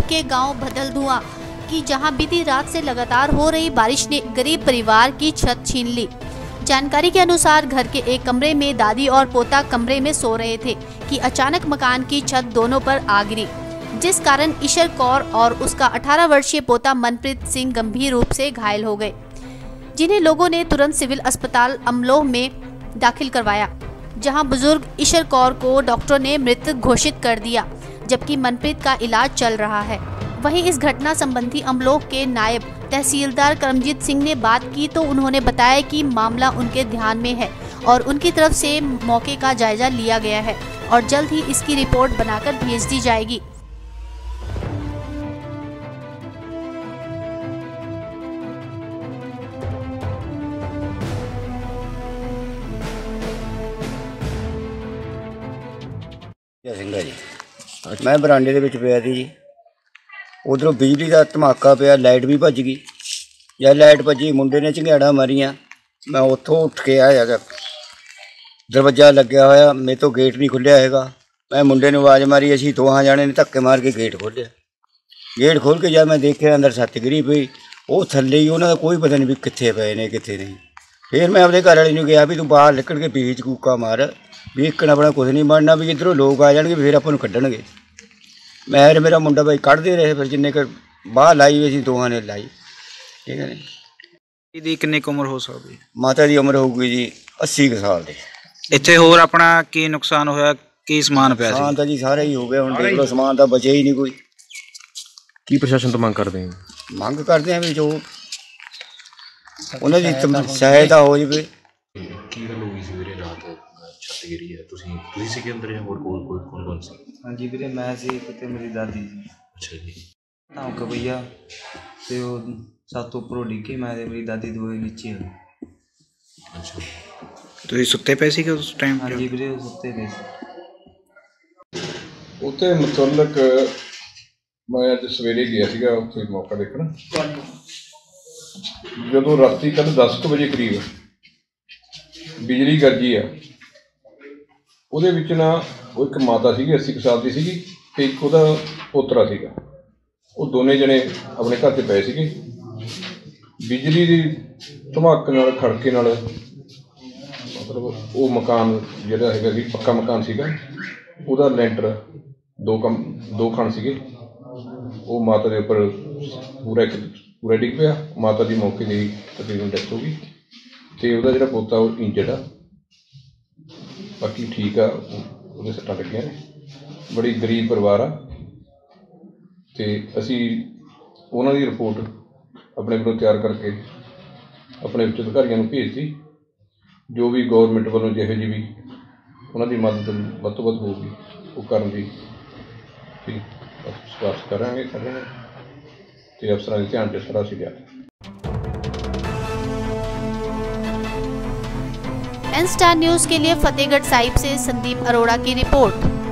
के गाँव बदल धुआँ, की जहाँ बीती रात से लगातार हो रही बारिश ने गरीब परिवार की छत छीन ली। जानकारी के अनुसार घर के एक कमरे में दादी और पोता कमरे में सो रहे थे, कि अचानक मकान की छत दोनों पर आ गिरी। जिस कारण ईशर कौर और उसका 18 वर्षीय पोता मनप्रीत सिंह गंभीर रूप से घायल हो गए, जिन्हें लोगों ने तुरंत सिविल अस्पताल अमलोह में दाखिल करवाया, जहाँ बुज़ुर्ग ईशर कौर को डॉक्टरों ने मृत घोषित कर दिया। जबकि मनप्रीत का इलाज चल रहा है। वहीं इस घटना संबंधी अमलोक के नायब तहसीलदार करमजीत सिंह ने बात की तो उन्होंने बताया कि मामला उनके ध्यान में है और उनकी तरफ़ से मौके का जायजा लिया गया है और जल्द ही इसकी रिपोर्ट बनाकर भेज दी जाएगी। जय ਮੈਂ ਬਰਾਂਡੇ ਦੇ ਵਿੱਚ ਪਿਆ ਸੀ ਜੀ। ਉਧਰੋਂ ਬਿਜਲੀ ਦਾ ਧਮਾਕਾ ਪਿਆ, ਲਾਈਟ ਵੀ ਭੱਜ ਗਈ। ਜਦ ਲਾਈਟ ਭੱਜੀ, ਮੁੰਡੇ ਨੇ ਝੰਗਾੜਾ ਮਾਰੀਆਂ। ਮੈਂ ਉੱਥੋਂ ਉੱਠ ਕੇ ਆਇਆ ਗਾ। ਦਰਵਾਜ਼ਾ ਲੱਗਿਆ ਹੋਇਆ, ਮੇਰੇ ਤੋਂ ਗੇਟ ਨਹੀਂ ਖੁੱਲਿਆ ਹੈਗਾ। ਮੈਂ ਮੁੰਡੇ ਨੂੰ ਆਵਾਜ਼ ਮਾਰੀ, ਅਸੀਂ ਦੋਹਾਂ ਜਾਣੇ ਨੇ ਧੱਕੇ ਮਾਰ ਕੇ ਗੇਟ ਖੋਲ੍ਹਿਆ। ਗੇਟ ਖੋਲ ਕੇ ਜਦ ਮੈਂ ਦੇਖਿਆ, ਅੰਦਰ ਸੱਤ ਗਿਰੀ ਪਈ। ਉਹ ਥੱਲੇ ਹੀ ਉਹਨਾਂ ਦਾ ਕੋਈ ਪਤਾ ਨਹੀਂ ਵੀ ਕਿੱਥੇ ਪਏ ਨੇ, ਕਿੱਥੇ ਨਹੀਂ। ਫਿਰ ਮੈਂ ਆਪਣੇ ਘਰ ਵਾਲੀ ਨੂੰ ਕਿਹਾ ਵੀ ਤੂੰ ਬਾਹਰ ਨਿਕਲ ਕੇ ਬੀਚ ਕੂਕਾ ਮਾਰ ਵੀ ਇੱਕ ਨਾ ਆਪਣਾ ਕੁਝ ਨਹੀਂ ਬਣਨਾ ਵੀ ਇੱਧਰੋਂ ਲੋਕ ਆ ਜਾਣਗੇ ਫਿਰ ਆਪਾਂ ਨੂੰ ਕੱਢਣਗੇ। ਮੈਂ ਤੇ ਮੇਰਾ ਮੁੰਡਾ ਬਾਈ ਕੱਢਦੇ ਰਹੇ ਫਿਰ ਜਿੰਨੇ ਕੁ ਬਾਹਰ ਲਾਈ ਵੀ ਅਸੀਂ ਦੋਹਾਂ ਨੇ ਲਾਈ। ਠੀਕ ਹੈ ਨੇ ਇਹਦੀ ਕਿੰਨੀ ਕੁ ਉਮਰ ਹੋ ਸਕਦੀ ਹੈ? ਮਾਤਾ ਦੀ ਉਮਰ ਹੋਊਗੀ ਜੀ 80 ਕੁ ਸਾਲ ਦੀ। ਇੱਥੇ ਹੋਰ ਆਪਣਾ ਕੀ ਨੁਕਸਾਨ ਹੋਇਆ ਕੀ ਸਮਾਨ ਪਿਆ ਸਮਾਨ ਸੀ ਤਾਂ ਜੀ ਸਾਰਾ ਹੀ ਹੋ ਗਿਆ ਹੁਣ ਦੇਖ ਲਓ ਸਮਾਨ ਤਾਂ ਬਚਿਆ ਹੀ ਨਹੀਂ ਕੋਈ। ਕੀ ਪ੍ਰਸ਼ਾਸਨ ਤੋਂ ਮੰਗ ਕਰਦੇ ਹੋ? ਮੰਗ ਕਰਦੇ ਆ ਵੀ ਜੋ ਉਹਨਾਂ ਦੀ ਤਮ- ਸਹਾਇਤਾ ਹੋ ਜਾਵੇ। ਕੀ ਗੱਲ ਹੋ ਗਈ ਸੀ ਵੀਰੇ ਰਾਤ ਛੱਤ ਗਿਰੀ ਹੈ ਤੁਸੀਂ ਤੁਸੀਂ ਸੀਗੇ ਅੰਦਰ ਜਾਂ ਹੋਰ ਕੋਈ ਕੋਈ ਕੌਣ ਕੌਣ ਸੀ? ਹਾਂਜੀ ਵੀਰੇ ਮੈਂ ਸੀ ਕਿਤੇ ਮੇਰੀ ਦਾਦੀ ਸੀ। ਅੱਛਾ ਜੀ। ਧਮਕ ਪਈਆ ਤੇ ਉਹ ਸੱਤ ਉੱਪਰੋਂ ਡਿੱਗੇ ਮੈਂ ਤੇ ਮੇਰੀ ਦਾਦੀ ਦੋਵੇਂ ਨੀਚੇ ਆ। ਅੱਛਾ। ਤੁਸੀਂ ਸੁੱਤੇ ਪਏ ਸੀਗੇ ਉਸ ਟਾਈਮ ਹਾਂਜੀ ਵੀਰੇ ਉਹ ਸੁੱਤੇ ਪਏ ਸੀ। ਉੱਥੇ ਮੁਤਲਕ ਮੈਂ ਅੱਜ ਸਵੇਰੇ ਗਿਆ ਸੀਗਾ ਉੱਥੇ ਮੌਕਾ ਦੇਖਣ। ਜਦੋਂ ਰਾਤੀ ਕੱਲ 10 ਕੁ ਵਜੇ ਕਰੀਬ ਬਿਜਲੀ ਗਰਜੀ ਆ, ਉਹਦੇ ਵਿੱਚ ਨਾ ਉਹ ਇੱਕ ਮਾਤਾ ਸੀਗੀ 80 ਕੁ ਸਾਲ ਦੀ ਸੀਗੀ ਤੇ ਇੱਕ ਉਹਦਾ ਪੋਤਰਾ ਸੀਗਾ। ਉਹ ਦੋਨੇ ਜਣੇ ਆਪਣੇ ਘਰ ਤੇ ਪਏ ਸੀਗੇ। ਬਿਜਲੀ ਦੀ ਧਮਾਕੇ ਨਾਲ, ਖੜਕੇ ਨਾਲ, ਮਤਲਬ ਉਹ ਮਕਾਨ ਜਿਹੜਾ ਹੈਗਾ ਸੀ, ਪੱਕਾ ਮਕਾਨ ਸੀਗਾ, ਉਹਦਾ ਲੈਂਟਰ ਦੋ ਕਮ, ਦੋ ਖਣ ਸੀਗੇ। ਉਹ ਮਾਤਾ ਦੇ ਉੱਪਰ ਪੂਰਾ ਇੱਕ ਪੂਰਾ ਡਿੱਗ ਪਿਆ, ਮਾਤਾ ਦੀ ਮੌਕੇ ਤੇ ਹੀ ਤਕਰੀਬਨ ਡੈਥ ਹੋ ਗਈ ਤੇ ਉਹਦਾ ਜਿਹੜਾ ਪੋਤਾ ਉਹ ਇੰਜਰਡ ਆ। ਬਾਕੀ ਠੀਕ ਆ ਉਹ- ਉਹਦੇ ਸੱਟਾਂ ਲੱਗੀਆਂ ਨੇ। ਬੜੀ ਗਰੀਬ ਪਰਿਵਾਰ ਆ। ਤੇ ਅਸੀਂ ਉਹਨਾਂ ਦੀ ਰਿਪੋਰਟ ਆਪਣੇ ਵੱਲੋਂ ਤਿਆਰ ਕਰਕੇ ਆਪਣੇ ਉੱਚ ਅਧਿਕਾਰੀਆਂ ਨੂੰ ਭੇਜਤੀ। ਜੋ ਵੀ ਗਵਰਨਮੈਂਟ ਵੱਲੋਂ ਜਿਹੋ ਜਿਹੀ ਵੀ ਉਹਨਾਂ ਦੀ ਮਦਦ ਵੱਧ ਤੋਂ ਵੱਧ ਹੋਊਗੀ, ਉਹ ਕਰਨ ਦੀ ਅਸੀਂ ਸਿਫਾਰਿਸ਼ ਕਰਾਂਗੇ ਕਰਾਂਗੇ ਤੇ ਅਫਸਰਾਂ ਦੇ ਧਿਆਨ 'ਚ ਸਾਰਾ ਅਸੀਂ ਲਿਆ एन स्टार न्यूज के लिए फतेहगढ़ साहिब से संदीप अरोड़ा की रिपोर्ट